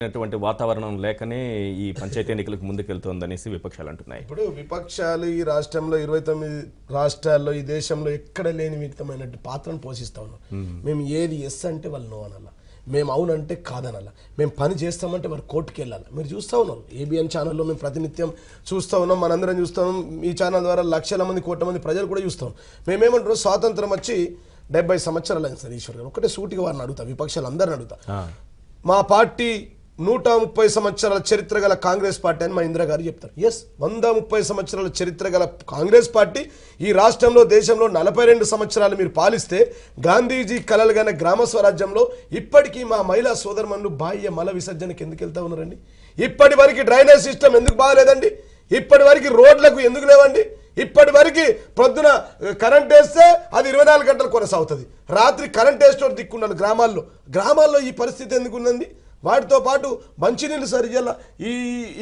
అయినటువంటి వాతావరణం లేకనే ఈ పంచాయతీ ఎన్నికలకు ముందుకెళ్తోందనేసి విపక్షాలు అంటున్నాయి. ఇప్పుడు విపక్షాలు ఈ రాష్ట్రంలో ఇరవై తొమ్మిది రాష్ట్రాల్లో ఈ దేశంలో ఎక్కడ లేని విధమైనటువంటి పాత్రను పోషిస్తా ఉన్నాం మేము. ఏది ఎస్ అంటే వాళ్ళు నో అనాల? మేము అవునంటే కాదనాల? మేము పని చేస్తామంటే మరి కోర్టుకి వెళ్ళాలి? మీరు చూస్తూ ఉన్నారు. ఏబిఎన్ ఛానల్లో మేము ప్రతినిత్యం చూస్తూ ఉన్నాం మనందరం చూస్తాం ఈ ఛానల్ ద్వారా లక్షల మంది కోట్ల మంది ప్రజలు కూడా చూస్తాం మేమేమంటారు స్వాతంత్రం వచ్చి డెబ్బై సంవత్సరాలు అయింది సార్ ఈశ్వర్ గారు. ఒకటే సూటిగా వారిని అడుగుతా విపక్షాలు అందరిని అడుగుతా. మా పార్టీ నూట ముప్పై సంవత్సరాల చరిత్ర గల కాంగ్రెస్ పార్టీ అని మా ఇందిరా గారు చెప్తారు. ఎస్ వంద ముప్పై సంవత్సరాల చరిత్ర గల కాంగ్రెస్ పార్టీ. ఈ రాష్ట్రంలో దేశంలో నలభై రెండు సంవత్సరాలు మీరు పాలిస్తే గాంధీజీ కలలుగానే గ్రామ స్వరాజ్యంలో ఇప్పటికీ మా మహిళా సోదరుమణులు బాహ్య మల విసర్జనకి ఎందుకు వెళ్తా ఉన్నారండి? ఇప్పటి వరకు డ్రైనేజ్ సిస్టమ్ ఎందుకు బాగలేదండి? ఇప్పటి వరకు రోడ్లకు ఎందుకు లేవండి? ఇప్పటి వరకు ప్రొద్దున కరెంట్ వేస్తే అది ఇరవై నాలుగు గంటలు కొనసాగుతుంది. రాత్రి కరెంట్ వేసిన దిక్కున్నారు గ్రామాల్లో. గ్రామాల్లో ఈ పరిస్థితి ఎందుకు ఉందండి? వాటితో పాటు మంచినీళ్ళు సరిగల ఈ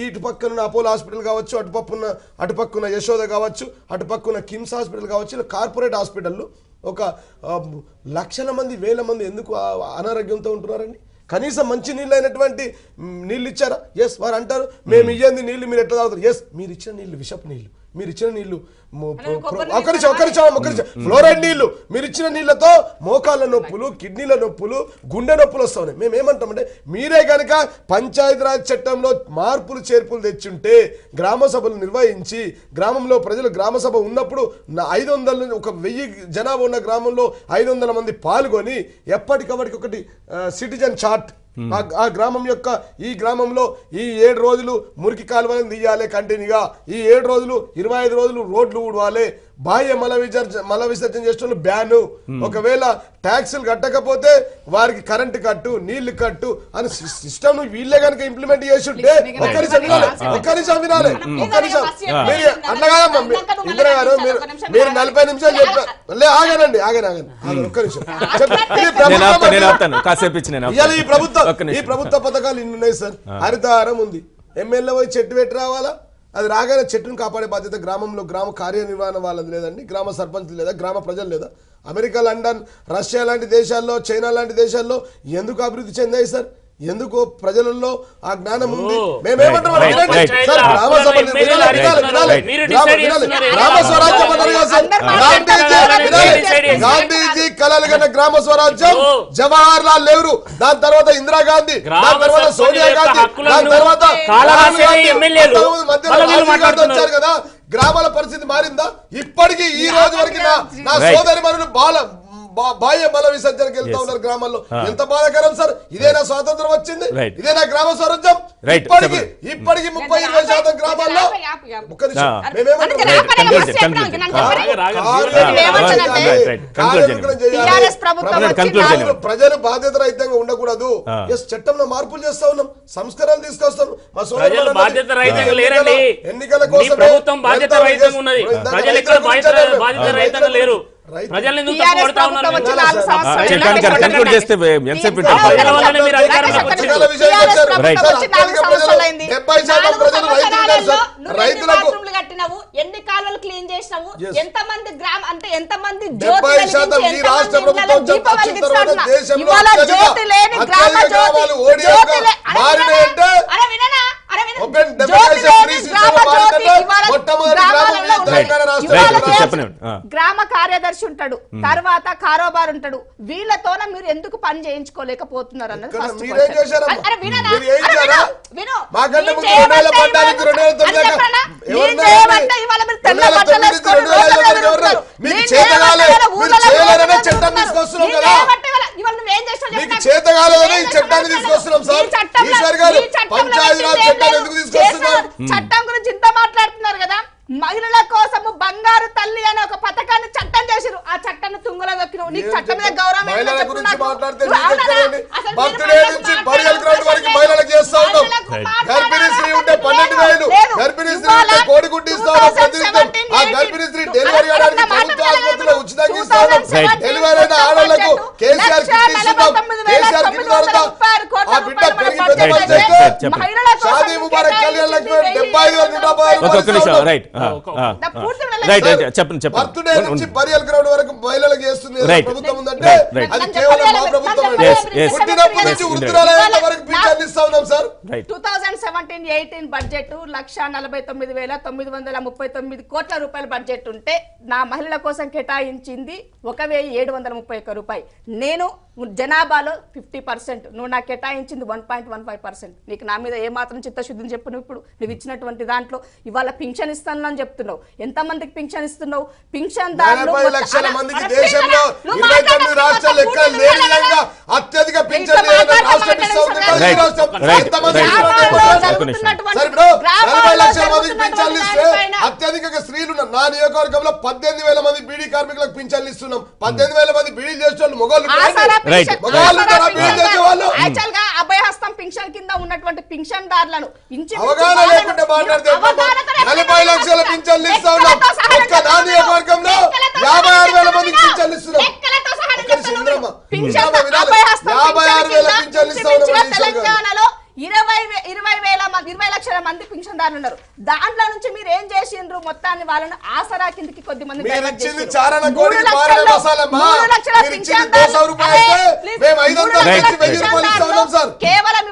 ఇటు పక్కన అపోలో హాస్పిటల్ కావచ్చు అటు పక్కన అటు పక్కన యశోద కావచ్చు అటు పక్కన కిమ్స్ హాస్పిటల్ కావచ్చు ఇలా కార్పొరేట్ హాస్పిటల్లో ఒక లక్షల మంది వేల మంది ఎందుకు అనారోగ్యంతో ఉంటున్నారండి? కనీసం మంచి నీళ్ళు అయినటువంటి నీళ్ళు ఇచ్చారా? ఎస్ వారు అంటారు మేము ఇయ్యంది నీళ్ళు మీరు ఎట్లా తాగుతారు? ఎస్ మీరు ఇచ్చిన నీళ్ళు విషపు నీళ్ళు. మీరు ఇచ్చిన నీళ్ళు ము- కొబ్బరి ఒక నిమిషం ఒక నిమిషం ఒక నిమిషం ఫ్లోరైడ్ నీళ్ళు. మీరు ఇచ్చిన నీళ్ళతో మోకాళ్ళ నొప్పులు కిడ్నీల నొప్పులు గుండె నొప్పులు వస్తాయి. మేము ఏమంటామంటే మీరే కనుక పంచాయతీరాజ్ చట్టంలో మార్పులు చేర్పులు తెచ్చుంటే గ్రామ సభలు నిర్వహించి గ్రామంలో ప్రజలు గ్రామ సభ ఉన్నప్పుడు ఐదు వందల ఒక వెయ్యి జనాభా ఉన్న గ్రామంలో ఐదు వందల మంది పాల్గొని ఎప్పటికప్పటికి ఒకటి సిటిజన్ చార్ట్ ఆ- ఆ గ్రామం యొక్క ఈ గ్రామంలో ఈ ఏడు రోజులు మురికి కాలువలను తీయాలి కంటిన్యూగా. ఈ ఏడు రోజులు ఇరవై ఐదు రోజులు రోడ్లు ఊడవాలి. బాహ్య మల విసర్జన మల విసర్జన చేసిన బ్యాను. ఒకవేళ ట్యాక్సులు కట్టకపోతే వారికి కరెంటు కట్టు నీళ్ళు కట్టు అని సిస్టమ్ వీళ్ళే కనుక ఇంప్లిమెంట్ చేసి ఉంటే వినాలి. ఒక్క నిమిషం మీరు ఇందిరా గారు మీరు మీరు నలభై నిమిషాలు చెప్పారు లే ఆగనండి ఆగను ఆగను ఆగను ఒక్క నిమిషం. ఆపుతాను. కాసేపు ఇవాళ ఈ. ప్రభుత్వం ఈ. ప్రభుత్వ పథకాలు ఇన్ని ఉన్నాయి సార్. హరితహారం ఉంది. ఎమ్మెల్యే పోయి చెట్టు పెట్టి రావాలా? అది రాగానే చెట్టును కాపాడే బాధ్యత గ్రామంలో గ్రామ కార్యనిర్వహణ వాళ్ళది లేదండి గ్రామ సర్పంచ్ లేదా గ్రామ ప్రజలు లేదా. అమెరికా లండన్ రష్యా లాంటి దేశాల్లో చైనా లాంటి దేశాల్లో ఎందుకు అభివృద్ధి చెందాయి సార్? ఎందుకు ప్రజలలో ఆ జ్ఞానం ఉంది? మేమేమంటాం గ్రామ వినాలి, వినాలి. వినాలి. గ్రామ- స్వరాజ్యం అన్నారు కదా సార్. గాంధీజీ కలలు కన్న గ్రామ స్వరాజ్యం. జవహర్ లాల్ నెహ్రూ దాని తర్వాత ఇందిరాగాంధీ దాని తర్వాత సోనియా గాంధీ దాని తర్వాత. వచ్చారు కదా. గ్రామాల పరిస్థితి మారిందా? ఇప్పటికీ ఈ రోజు వరకు నా. సోదరి మనులు బాల బాహ్య బల విసర్జనకి వెళ్తా. ఉన్నారు గ్రామాల్లో. Ah. ఎంత బాధాకరం సార్? ఇదేనా స్వాతంత్రం వచ్చింది. ఇదేనా గ్రామ స్వరాజ్యం. ఇప్పటికి. ఇప్పటికి ముప్పై ఇరవై శాతం గ్రామాల్లో. ఒక్క. Ah. ప్రజలు- బాధ్యత రహితంగా ఉండకూడదు. ఎస్ చట్టంలో మార్పులు చేస్తా ఉన్నాం. సంస్కరణలు తీసుకొస్తాం. మా సోదరులు బాధ్యత రహితంగా ఎన్నికల- లేరండి. ఎన్నికల మీ కోసమే ప్రభుత్వం బాధ్యత రహితంగా ఉన్నది. రైతు- ప్రజలు ఎక్కడ బాధ్యత రహితంగా లేరు. రైతులకు కట్టినావు. ఎన్ని కాలువలు క్లీన్ చేసినావు? Yes. ఎంత మంది గ్రామ అంటే ఎంత మంది డెబ్బై శాతం ఈ రాష్ట్ర ప్రభుత్వం వచ్చిన తర్వాత దేశంలో అత్యధిక అత్యధిక గ్రామాలు ODF గా మారినాయంటే ఓపెన్ డెమోక్రసీ ఫ్రీ సిస్టమ్ మారిందంటే మొట్టమొదటి గ్రామం ఈ తెలంగాణ రాష్ట్ర Right, రాష్ట్రం. చెప్పండి. ఆ. గ్రామ కార్యదర్శి ఉంటాడు తర్వాత కారోబార్ ఉంటాడు. వీళ్ళతోన మీరు ఎందుకు పని చేయించుకోలేకపోతున్నారు అన్నది చేత కాలేదని ఈ చట్టాన్ని తీసుకొస్తున్నాం. సార్. ఈశ్వర్ గారు, పంచాయతీరాజ్ చట్టాన్ని. ఎందుకు తీసుకొస్తున్నారు? చట్టం గురించి ఇంత మాట్లాడుతున్నారు కదా? మహిళల కోసము బంగారు తల్లి అనే ఒక పథకాన్ని చట్టం చేసిరు ఆ చట్టాన్ని తుంగలో దొక్కిన నీకు చట్టం మీద? గౌరవం ఏంటో మహిళల చెప్పు గురించి నాకు. మాట్లాడితే నువ్వు నీకు అవునా? ఎక్కడండి? అసలు మీరు బర్త్డే మహిళలకు నుంచి మాట్లాడే బరియల్ గ్రౌండ్ వరకు అవకాశం మహిళలకు చేస్తా ఉన్నాం. మహిళలకు Right. మాట్లాడే గర్భిణీ స్త్రీ ఉంటే అవకాశం పన్నెండు లేదు. వేలు లేదు. గర్భిణీ స్త్రీ ఇవాళ ఉంటే కోడి గుడ్డు ఇస్తాం 2017, ఆ 18, గర్భిణీ స్త్రీ డెలివరీ అరే, అవడానికి నా మాట ప్రభుత్వ వినలేదు. ఆసుపత్రిలో ఉచితంగా ఇస్తాం 2017, డెలివరీ అయిన ఆడవాళ్ళకు కేసీఆర్ కిట్ ఇస్తున్నాం కేసీఆర్ కిట్ ద్వారా ఆ బిడ్డ పెరిగిన రూపాయలు తర్వాత అయితే రైట్, రైట్, చెప్పండి. మహిళల కోసం రైట్. రైట్ చెప్పండి చెప్పండి. బరియల్ గ్రౌండ్ వరకు మహిళలకు చేస్తుంది. ప్రభుత్వం ఉందంటే. అది కేవలం మా ప్రభుత్వం. పుట్టినప్పటి నుంచి వరకు ఇస్తా ఉన్నాం sir? Two thousand seventeen eighteen budget లక్ష నలభై తొమ్మిది వేల తొమ్మిది వందల ముప్పై తొమ్మిది కోట్ల రూపాయల బడ్జెట్ ఉంటే నా మహిళల కోసం కేటాయించింది ఒక వెయ్యి ఏడు వందల ముప్పై ఒక్క రూపాయి. నేను జనాభాలో ఫిఫ్టీ పర్సెంట్ నువ్వు నాకు కేటాయించింది one point one five percent. నీకు నా మీద ఏ మాత్రం చిత్తశుద్ధిని చెప్పు నువ్వు ఇప్పుడు. నువ్వు ఇచ్చినటువంటి దాంట్లో ఇవాళ పింఛన్ ఇస్తాను అని చెప్తున్నావు. ఎంతమందికి పింఛన్ ఇస్తున్నావు? పింఛన్ మందికి అత్యధిక పింఛన్ లక్షల? మందికి పింఛన్లు ఇస్తే అత్యధికంగా స్త్రీలు. నా నియోజకవర్గంలో పద్దెనిమిది వేల మంది బీడీ కార్మికులకు పింఛన్లు ఇస్తున్నాం పద్దెనిమిది వేల మంది బీడీ చేసే వాళ్ళు మొగోళ్ళు. పింఛన్- కింద ఉన్నటువంటి పింఛన్ దారులను ఇంచుమించు అవగాహన వాళ్ళను- లేకుండా మాట్లాడితే ఎట్లా? అవగాహనతో నలభై లక్షల పింఛన్లు ఇస్తా ఉన్నాం లెక్కలతో సహా ఒక్క నా చెప్తున్నాను. నియోజకవర్గంలో లెక్కలతో యాభై ఆరు వేల సహా మందికి పింఛన్లు ఇస్తున్నాం లెక్కలతో సహా ఒక్క నిమిషం చెప్తున్నాను. ఇంద్రమ్మ. పింఛన్ ఇంద్రమ్మ వినాలి. అభయహస్తం యాభై ఆరు వేల కింద పింఛన్లు ఇస్తా ఉన్నాం ఇరవై ఇరవై వేల మంది ఇరవై లక్షల మంది పింఛన్దారులు ఉన్నారు దాంట్లో నుంచి మీరు ఏం చేసిండ్రు మొత్తాన్ని వాళ్ళని ఆసరా కిందకి కొద్ది మంది మూడు లక్షల పింఛన్దారులు-. కేవలం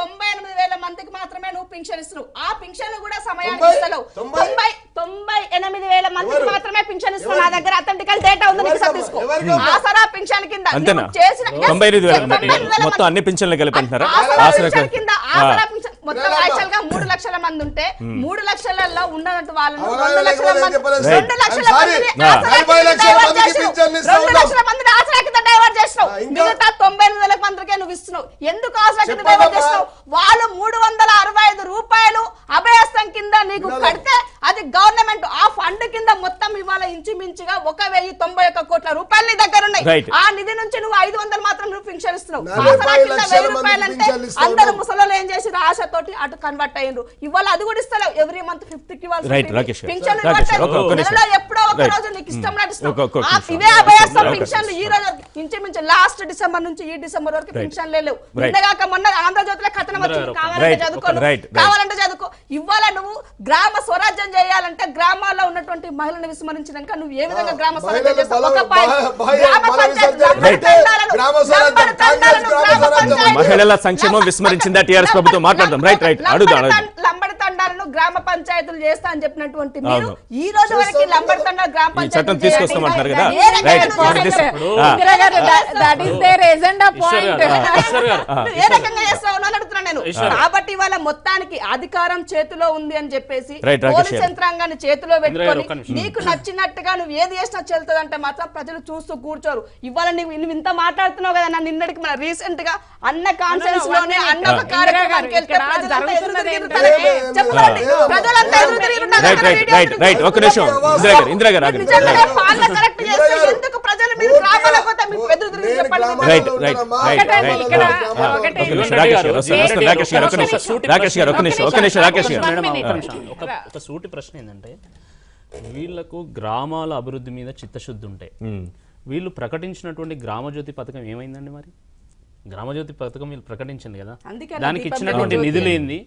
తొంభై ఎనిమిది వేల మందికి మాత్రమే నువ్వు. పింఛన్ ఇస్తున్నావు. ఆ పింఛన్ కూడా సమయానికి తొంభై- ఇస్తలేవు తొంభై- ఎనిమిది వేల మందికి? మాత్రమే పింఛన్ ఇస్తున్నావు? నా దగ్గర అథెంటికల్ డేటా ఉంది? తీసుకో? ఆసరా పింఛన్ కింద తొంభై ఎనిమిది వేల మొత్తం అన్ని పింఛన్లు కలిపి అంటున్నారా? ఆసరా కింద మొత్తం. యాక్చువల్గా మూడు లక్షల మంది ఉంటే మూడు లక్షలలో ఉన్నట్టు వాళ్ళను అవగాహన రెండు లక్షల మంది. రెండు లక్షల. మందిని డైవర్ట్ చేసినావు. రెండు. లక్షల మందిని డైవర్ట్? మిగతా తొంభై ఎనిమిది వేల మందికే నువ్వు ఇస్తున్నావు ఎందుకు ఆసరా కింద చెప్పమ్మా. డైవర్ట్ చేసినావు వాళ్ళు మూడు వందల అరవై ఐదు రూపాయలు అభయస్థం కింద నీకు. కడితే అది గవర్నమెంట్ ఆ ఫండ్ కింద మొత్తం ఇవాళ ఇంచుమించుగా ఒక వెయ్యి తొంభై ఒక్క కోట్ల రూపాయలు నీ దగ్గర ఉన్నాయి. ఆ నిధి నుంచి నువ్వు ఐదు వందలు మాత్రం నువ్వు పింఛన్ ఇస్తున్నావు ఆసరా కింద వెయ్యి రూపాయలు అంటే అందరు. ముసలోళ్ళు ఏం చేసి ఆశతోటి అటు కన్వర్ట్ అయ్యిండ్రు ఇవాళ అది కూడా ఇస్తలేవు ఎవ్రీ మంత్ ఫిఫ్త్కి. నెలలో ఎప్పుడో ఒక. రోజు నీకు ఇష్టం. ఇవే అభయస్థం పింఛన్లు ఈ. రోజు ఇంచుమించు లాస్ట్ డిసెంబర్ నుంచి ఈ డిసెంబర్ వరకు. పింఛన్లే లేవు. నిన్నగాక మొన్న ఆంధ్రజ్యోతిలో కథనం వచ్చింది. కావాలంటే చదువుకో. కావాలంటే చదువుకో ఇవాళ నువ్వు గ్రామ స్వరాజ్యం చేయాలంటే గ్రామాల్లో ఉన్నటువంటి మహిళలను విస్మరించినాక నువ్వు ఏ విధంగా గ్రామ స్వరాజ్యం మహిళలు చేస్తావు? ఒక గ్రామ. పంచాయతీ- మహిళల సంక్షేమం విస్మరించిందా టీఆర్ఎస్ ప్రభుత్వం? మాట్లాడదాం. Right, right. అడుగుదాం, గ్రామ పంచాయతీలు చేస్తా అని చెప్పినటువంటి మీరు. ఈ రోజు వరకు తండాలు గ్రామ చట్టం తీసుకొస్తామంటున్నారు కదా. ఏ రకంగా చేస్తావు? ఆ. That is their agenda Eshwar point గారు ఈశ్వర్ గారు నువ్వు ఏ రకంగా చేస్తావు అని అడుగుతున్నా నేను. కాబట్టి వాళ్ళ మొత్తానికి అధికారం చేతిలో ఉంది అని చెప్పేసి పోలీస్. యంత్రాంగాన్ని చేతిలో పెట్టుకొని. నీకు నచ్చినట్టుగా నువ్వు ఏది చేసినా చెల్తుందంటే మాత్రం ప్రజలు చూస్తూ కూర్చోరు. ఇవాళ నువ్వు నువ్వు ఇంత మాట్లాడుతున్నావు కదా నా నిన్నటికి మన రీసెంట్గా అన్న కాన్ఫరెన్స్లోనే అన్న ఒక కార్యక్రమానికి వెళ్తే ఉంటారని చెప్పండి. రైట్ రైట్ రైట్ రైట్ ఒక్క నిమిషం. ఇందిరా గారు ఇందిరా గారు ఆగండి. Right right. రైట్ ఒక రాకేష్ గారు, నిమిషం గారు. నిమిషం నిమిషం గారు. ఒక ఒక సూటి ప్రశ్న ఏంటంటే వీళ్ళకు గ్రామాల అభివృద్ధి మీద చిత్తశుద్ధి ఉంటే వీళ్ళు ప్రకటించినటువంటి గ్రామజ్యోతి పథకం ఏమైందండి మరి? గ్రామజ్యోతి పథకం వీళ్ళు ప్రకటించింది కదా. అందుకే దానికి ఇచ్చినటువంటి జ్యోతి నిధులు ఏంది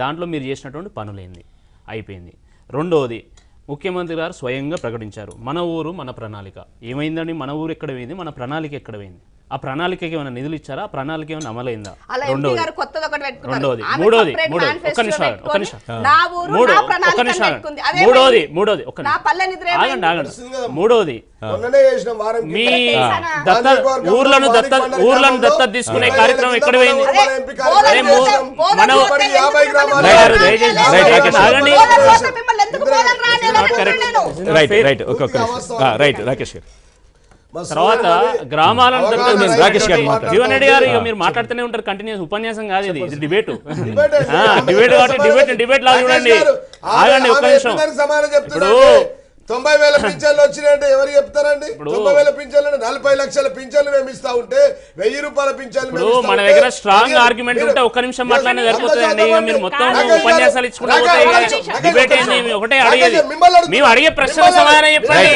దాంట్లో మీరు చేసినటువంటి పనులు ఏంది అయిపోయింది. రెండోది ముఖ్యమంత్రి గారు స్వయంగా ప్రకటించారు. మన ఊరు మన ప్రణాళిక. ఏమైందండి? మన ఊరు ఎక్కడ పోయింది? మన ప్రణాళిక ఎక్కడ పోయింది? ఆ ప్రణాళికకి ఏమైనా నిధులు ఇచ్చారా ఆ ప్రణాళిక ఏమైనా అమలైందా అలా ఎంపీ రెండోది గారు కొత్తది ఒకటి పెట్టుకున్నారు. రెండోది ఆమె మూడోది separate మూడోది manifesto ఒక్క నిమిషం ఆగండి, ఒక్క పెట్టుకొని, నిమిషం నా ఊరు మూడో నా ఒక్క ప్రణాళిక నిమిషం ఆగండి. పెట్టుకుంది. అదే మూడోది? మూడోది ఒక్క నా నిమిషం. పల్లె నిద్ర ఆగండి ఏమైంది? ఆగండి మూడోది మొన్ననే చేసిన వారం మీ. దత్త ఊర్లను దత్త ఊర్లను దత్త తీసుకునే కార్యక్రమం ఎక్కడ పోయింది మన అరే, మూ- చేశాం. యాభై గ్రామాలు రైట్, రైట్? రైట్, రాకేష్. ఆగండి. మిమ్మల్ని ఎందుకు? రైట్ రైట్ రైట్ గారు తర్వాత గ్రామాలను జీవన్ రెడ్డి గారు మీరు మాట్లాడుతూనే ఉంటారు. కంటిన్యూస్ ఉపన్యాసం కాదు ఇది. ఇది డిబేట్. డిబేట్ కాబట్టి డిబేట్ డిబేట్ లాగా చూడండి. ఆగండి ఒక్క నిమిషం. ఇప్పుడు. తొంభై వేల పింఛన్లు వచ్చినాయంటే ఎవరు చెప్తారండి? తొంభై వేల పింఛన్లు అంటే నలభై లక్షల పింఛన్లు మేము ఇస్తా ఉంటే వెయ్యి రూపాయల పింఛన్లు మన దగ్గర argument మీరు- ఉంటే ఒక్క నిమిషం మాట్లాడినా సరిపోతుందండి. మీరు మొత్తం ఉపన్యాసాలు ఇచ్చుకుంటూ? ఒకటే అడిగేది. మేము అడిగే ప్రశ్నల సమాధానం చెప్పండి.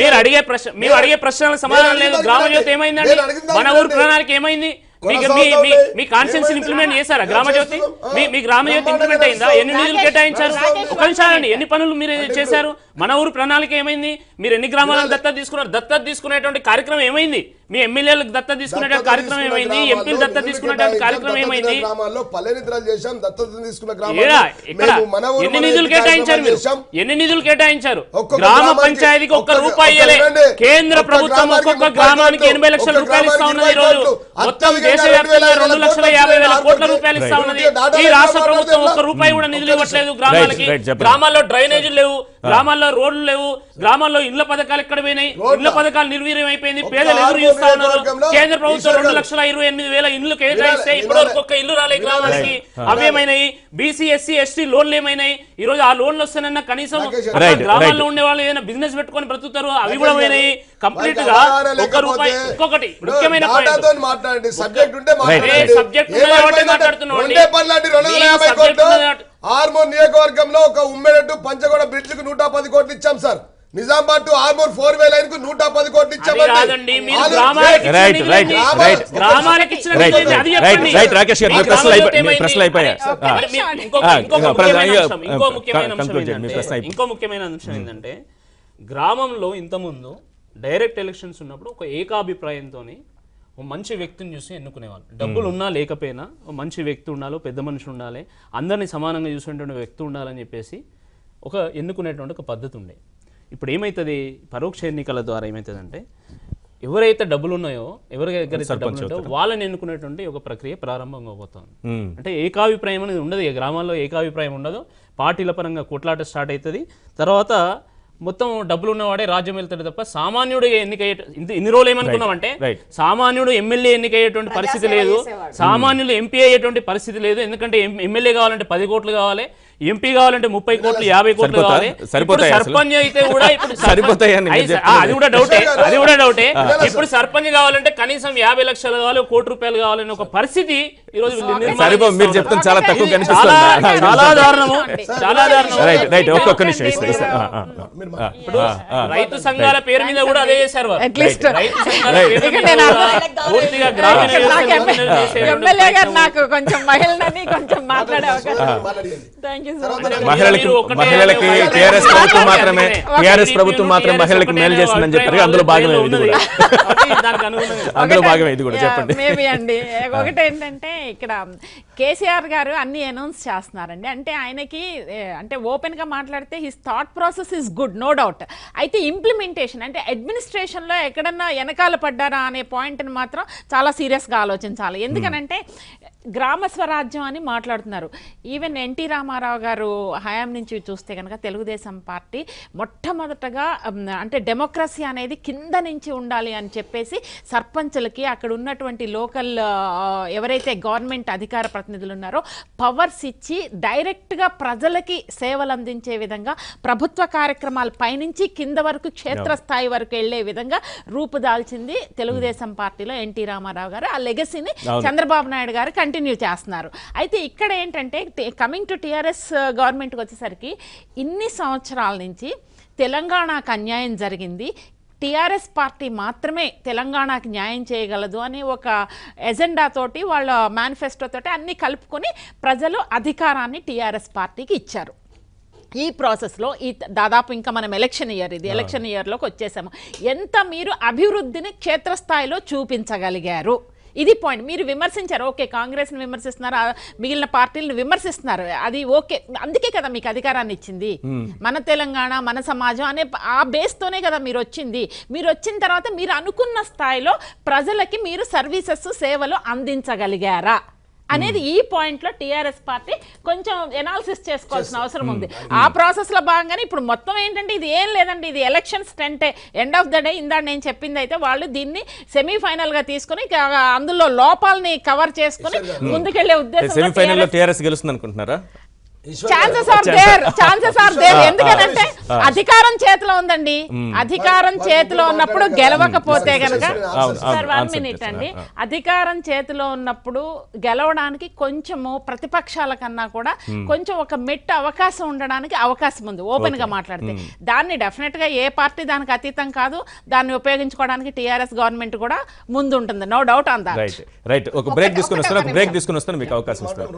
మీరు అడిగే ప్రశ్న మేము అడిగే ప్రశ్నలకు సమాధానం లేదు. గ్రామ జ్యోతి ఏమైందండి? మన ఊరు ప్రణాళిక ఏమైంది? మీ ఏమైంది? ఇంప్లిమెంట్ చేశారా? ఏం గ్రామ జ్యోతి చేస్తున్నాం? మీ మీ గ్రామ జ్యోతి బ్రహ్మాండంగా ఇంప్లిమెంట్ అయిందా? ఎన్ని నిధులు కేటాయించారు? ఒక నిమిషం అండి ఎన్ని పనులు మీరు చేశారు? మన ఊరు ప్రణాళిక ఏమైంది? మీరు ఎన్ని గ్రామాలను దత్తత తీసుకున్నారు? దత్తత తీసుకునేటువంటి కార్యక్రమం ఏమైంది? మీ ఎమ్మెల్యేలకు తీసుకునేటువంటి దత్తత కార్యక్రమం ఏమైంది ఎంపీలు తీసుకునేటువంటి కేటాయించాం, కార్యక్రమం ఏమైంది గ్రామాల్లో పల్లె నిద్రలు చేశాం దత్తత తీసుకున్న ఎన్ని నిధులు కేటాయించారు మీరు. ఎన్ని నిధులు కేటాయించారు గ్రామ పంచాయతీకి ఒక్క రూపాయి. కేంద్ర ప్రభుత్వం గ్రామానికి ఒక్కొక్క గ్రామానికి ఎనభై లక్షల రూపాయలు ఇస్తా ఉన్నది ఈ ఇరవై రోజు కోట్లు. మొత్తం దేశవ్యాప్తంగా రెండు లక్షల కోట్లు యాభై వేల కోట్ల. రూపాయలు ఇస్తా. ఉన్నది ఈ రాష్ట్ర ప్రభుత్వం ఒక్క? రూపాయి కూడా నిధులు ఇవ్వట్లేదు గ్రామాలకి. గ్రామాల్లో డ్రైనేజీలు లేవు గ్రామాల్లో రోడ్లు లేవు గ్రామాల్లో ఇళ్ళ పథకాలు ఎక్కడ పోయినాయి ఇళ్ళ పథకాలు నిర్వీర్యం అయిపోయింది పేదలు ఎదురు కేంద్ర ప్రభుత్వం రెండు. లక్షల ఇరవై ఎనిమిది వేల ఇల్లు కేటాయిస్తే ఇప్పటి వరకు. ఒక్క ఇల్లు రాలే గ్రామాలకి వినాలి. అవేమైనాయి? బీసీ ఎస్సీ ఎస్టీ లోన్లు ఏమైనాయి? ఈ రోజు ఆ లోన్లు వస్తానన్నా కనీసం గ్రామాల్లో. ఉండే వాళ్ళు ఏదైనా బిజినెస్ పెట్టుకొని బ్రతుకుతారు అవి కూడా పోయినాయి. కంప్లీట్గా ఒక్క రూపాయి ఇంకొకటి ముఖ్యమైన డాటాతో పాయింట్ మాట్లాడండి సబ్జెక్ట్? మాట్లాడుతున్నాం ఆర్మూర్ నియోజకవర్గంలో ఒక ఉమ్మెడట్టు పంచగొడ బ్రిడ్జ్కు నూట పది కోట్లు ఇచ్చాం sir. Nizamabad to Armoor four way లైన్కు నూట పది కోట్లు ఇంకా ముఖ్యమైన అంశం, ఏంటంటే గ్రామంలో ఇంతకుముందు డైరెక్ట్ ఎలక్షన్స్ ఉన్నప్పుడు ఒక ఏకాభిప్రాయంతో మంచి వ్యక్తిని చూసి ఎన్నుకునేవాళ్ళు. డబ్బులు ఉన్నా లేకపోయినా ఓ మంచి వ్యక్తి ఉండాలి పెద్ద మనిషి ఉండాలి అందరినీ సమానంగా చూసేటువంటి వ్యక్తి ఉండాలని చెప్పేసి ఒక ఎన్నుకునేటువంటి ఒక పద్ధతి ఉండే. ఇప్పుడు ఏమవుతుంది పరోక్ష ఎన్నికల ద్వారా ఏమవుతుందంటే ఎవరైతే డబ్బులు ఉన్నాయో ఎవరి దగ్గర అయితే డబ్బులు ఉంటాయో వాళ్ళని ఎన్నుకునేటువంటి ఒక ప్రక్రియ ప్రారంభం అవబోతోంది. అంటే ఏకాభిప్రాయం అనేది ఉండదు. ఇక గ్రామాల్లో ఏకాభిప్రాయం ఉండదు. పార్టీల పరంగా కొట్లాట స్టార్ట్ అవుతుంది తర్వాత మొత్తం డబ్బులు ఉన్నవాడే రాజ్యం వెళ్తాడు తప్ప సామాన్యుడు ఎన్నికయ్యే ఇన్ని రోజులు ఏమనుకున్నామంటే. సామాన్యుడు ఎమ్మెల్యే ఎన్నికయ్యేటువంటి పరిస్థితి లేదు. సామాన్యులు ఎంపీ అయ్యేటువంటి పరిస్థితి లేదు. ఎందుకంటే ఎం- ఎమ్మెల్యే కావాలంటే పది కోట్లు కావాలి. ఎంపీ కావాలంటే ముప్పై కోట్లు యాభై కోట్లు కావాలి? సర్పంచ్ అయితే కూడా ఇప్పుడు. అది కూడా డౌటే. అది కూడా డౌటే. ఇప్పుడు సర్పంచ్ కావాలంటే కనీసం యాభై లక్షలు కావాలి కోటి రూపాయలు కావాలని ఒక పరిస్థితి ఈ రోజు వీళ్ళు నిర్మాణం సరిపో మీరు చేస్తా చెప్తుంది ఉన్నారు. చాలా తక్కువ చాలా దారుణము. చాలా దారుణం ఒక్కొక్క నిమిషం. రైతు సంఘాల పేరు మీద కూడా అదే చేశారు పూర్తిగా గ్రామీణ. నాకు కొంచెం మహిళని కొంచెం మాట్లాడే అవకాశం మహిళలకి ఒకటే మహిళలకి ఒకటే టీఆర్ఎస్ ఒకటే ప్రభుత్వం ఒకటే మాత్రమే ఒకటే టీఆర్ఎస్ ఒకటే ప్రభుత్వం ఒకటే మాత్రం ఒకటే మహిళలకు మేలు ఒకటే చేస్తుందని చెప్పారు ఒకటే అందులో భాగమే ఇది ఉన్నది. కూడా కాబట్టి దానికి అనుగుణంగా అందులో భాగమే ఇది కూడా చెప్పండి. మేబీ అండి. ఒకటి ఏంటంటే ఇక్కడ కేసీఆర్ గారు అన్ని అనౌన్స్ చేస్తున్నారండి. అంటే ఆయనకి అంటే ఓపెన్గా మాట్లాడితే his thought process is good no doubt అయితే ఇంప్లిమెంటేషన్ అంటే అడ్మినిస్ట్రేషన్లో ఎక్కడన్నా వెనకాల పడ్డారా అనే పాయింట్ని మాత్రం చాలా సీరియస్గా ఆలోచించాలి. ఎందుకనంటే గ్రామ స్వరాజ్యం అని మాట్లాడుతున్నారు. ఈవెన్ ఎన్టీ రామారావు గారు హయాం నుంచి చూస్తే కనుక తెలుగుదేశం పార్టీ మొట్టమొదటగా అంటే డెమోక్రసీ అనేది కింద నుంచి ఉండాలి అని చెప్పేసి సర్పంచులకి అక్కడ ఉన్నటువంటి లోకల్ ఎవరైతే గవర్నమెంట్ అధికార ప్రతినిధులు ఉన్నారో పవర్స్ ఇచ్చి డైరెక్ట్గా ప్రజలకి సేవలు అందించే విధంగా ప్రభుత్వ కార్యక్రమాల పైనుంచి కింద వరకు క్షేత్రస్థాయి వరకు వెళ్ళే విధంగా రూపుదాల్చింది తెలుగుదేశం పార్టీలో ఎన్టీ రామారావు గారు. ఆ లెగసీని. చంద్రబాబు నాయుడు గారు కంటిన్యూ చేస్తున్నారు. అయితే ఇక్కడ ఏంటంటే కమింగ్ టు టీఆర్ఎస్ గవర్నమెంట్కి వచ్చేసరికి ఇన్ని సంవత్సరాల నుంచి తెలంగాణకు అన్యాయం జరిగింది. టీఆర్ఎస్ పార్టీ మాత్రమే తెలంగాణకి న్యాయం చేయగలదు అని ఒక ఎజెండా తోటి వాళ్ళ మేనిఫెస్టో తోటి అన్ని కలుపుకొని ప్రజలు అధికారాన్ని టీఆర్ఎస్ పార్టీకి ఇచ్చారు. ఈ ప్రాసెస్లో ఈ దాదాపు ఇంకా మనం ఎలక్షన్ ఇయర్ ఇది ఎలక్షన్ ఇయర్లోకి వచ్చేసాము. ఎంత మీరు అభివృద్ధిని క్షేత్రస్థాయిలో చూపించగలిగారు? ఇది పాయింట్ మీరు విమర్శించారు. ఓకే కాంగ్రెస్ని విమర్శిస్తున్నారు. మిగిలిన పార్టీలను విమర్శిస్తున్నారు. అది ఓకే. అందుకే కదా మీకు అధికారాన్ని ఇచ్చింది. మన తెలంగాణ మన సమాజం అనే ఆ బేస్తోనే కదా మీరు వచ్చింది. మీరు వచ్చిన తర్వాత మీరు అనుకున్న స్థాయిలో ప్రజలకి మీరు సర్వీసెస్ సేవలు అందించగలిగారా? అనేది ఈ పాయింట్లో టిఆర్ఎస్ పార్టీ కొంచెం ఎనాలిసిస్ చేసుకోవాల్సిన అవసరం ఉంది. ఆ ప్రాసెస్లో భాగంగానే ఇప్పుడు మొత్తం ఏంటంటే ఇది ఏం లేదండి ఇది ఎలక్షన్స్ టెంటే ఎండ్ ఆఫ్ ద డే ఇందా నేను చెప్పింది అయితే వాళ్ళు దీన్ని సెమీఫైనల్గా తీసుకొని అందులో లోపాలని కవర్ చేసుకొని ముందుకెళ్ళే ఉద్దేశం లో టీఆర్ఎస్ గెలుస్తుంది అనుకుంటున్నారా chances are there chances are there ఎందుకనంటే అధికారం చేతిలో ఉందండి. అధికారం చేతిలో ఉన్నప్పుడు గెలవకపోతే గనక సార్ వన్ మినిట్. అండి. అధికారం చేతిలో ఉన్నప్పుడు గెలవడానికి కొంచెము ప్రతిపక్షాల కన్నా కూడా కొంచెం ఒక మెట్టు అవకాశం ఉండడానికి అవకాశం ఉంది ఓపెన్గా మాట్లాడితే. దాన్ని డెఫినెట్గా ఏ పార్టీ దానికి అతీతం కాదు దాన్ని ఉపయోగించుకోవడానికి టిఆర్ఎస్ గవర్నమెంట్ కూడా ముందు ఉంటుంది no doubt on that right right ఒక బ్రేక్ తీసుకుని వస్తాను ఒక బ్రేక్ తీసుకుని వస్తాను మీకు అవకాశం ఇస్తాను.